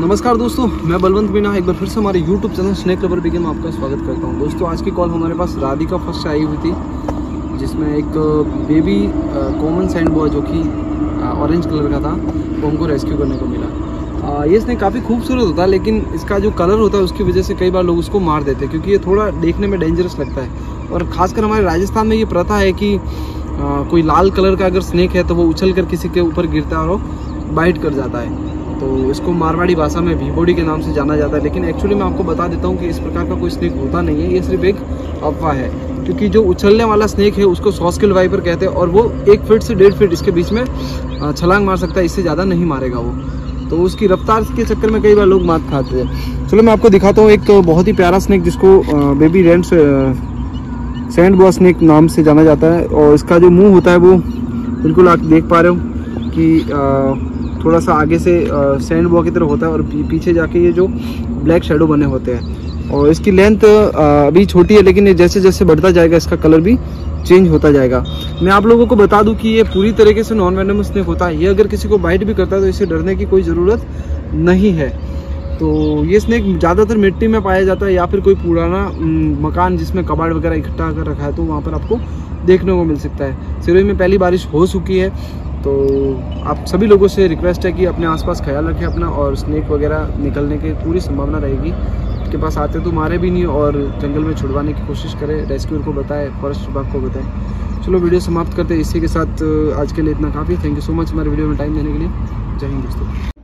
नमस्कार दोस्तों, मैं बलवंत मीना एक बार फिर से हमारे YouTube channel snake lover begin में आपका स्वागत करता हूँ। दोस्तों, आज की कॉल हमारे पास राधिका फ़र्स्ट आई हुई थी, जिसमें एक बेबी कॉमन सैंड बॉय जो कि ऑरेंज कलर का था वो हमको रेस्क्यू करने को मिला। आ, ये स्नेक काफ़ी खूबसूरत होता है लेकिन इसका जो कलर होता है उसकी वजह से कई बार लोग उसको मार देते हैं क्योंकि ये थोड़ा देखने में डेंजरस लगता है। और ख़ासकर हमारे राजस्थान में ये प्रथा है कि आ, कोई लाल कलर का अगर स्नेक है तो वो उछल कर किसी के ऊपर गिरता है और वो बाइट कर जाता है। तो इसको मारवाड़ी भाषा में भीबोडी के नाम से जाना जाता है लेकिन एक्चुअली मैं आपको बता देता हूँ कि इस प्रकार का कोई स्नेक होता नहीं है ये सिर्फ़ एक अफवाह है। क्योंकि जो उछलने वाला स्नेक है, उसको सौ स्किल वाइपर कहते हैं और वो एक फीट से डेढ़ फीट इसके बीच में छलांग मार सकता है, इससे ज़्यादा नहीं मारेगा वो। तो उसकी रफ्तार के चक्कर में कई बार लोग मात खाते हैं। चलो, मैं आपको दिखाता हूँ एक तो बहुत ही प्यारा स्नेक जिसको baby red sand boa snake नाम से जाना जाता है और इसका जो मुँह होता है वो बिल्कुल आप देख पा रहे हो कि थोड़ा सा आगे से सैंड बॉ की तरह होता है और पीछे जाके ये जो ब्लैक शेडो बने होते हैं। और इसकी लेंथ अभी छोटी है, लेकिन ये जैसे जैसे बढ़ता जाएगा, इसका कलर भी चेंज होता जाएगा। मैं आप लोगों को बता दूँ कि ये पूरी तरीके से नॉन वेनमस स्नेक होता है। ये अगर किसी को बाइट भी करता है तो इसे डरने की कोई ज़रूरत नहीं है। तो ये स्नेक ज़्यादातर मिट्टी में पाया जाता है या फिर कोई पुराना मकान जिसमें कबाड़ वगैरह इकट्ठा कर रखा है तो वहाँ पर आपको देखने को मिल सकता है। सिरोही में पहली बारिश हो चुकी है तो आप सभी लोगों से रिक्वेस्ट है कि अपने आसपास ख्याल रखें अपना और स्नेक वगैरह निकलने की पूरी संभावना रहेगी। आपके पास आते तो मारे भी नहीं और जंगल में छुड़वाने की कोशिश करें रेस्क्यूर को बताएँ, फॉरेस्ट विभाग को बताएँ। चलो वीडियो समाप्त करते हैं इसी के साथ आज के लिए इतना काफ़ी। थैंक यू सो मच हमारे वीडियो में टाइम देने के लिए। जय हिंद दोस्तों।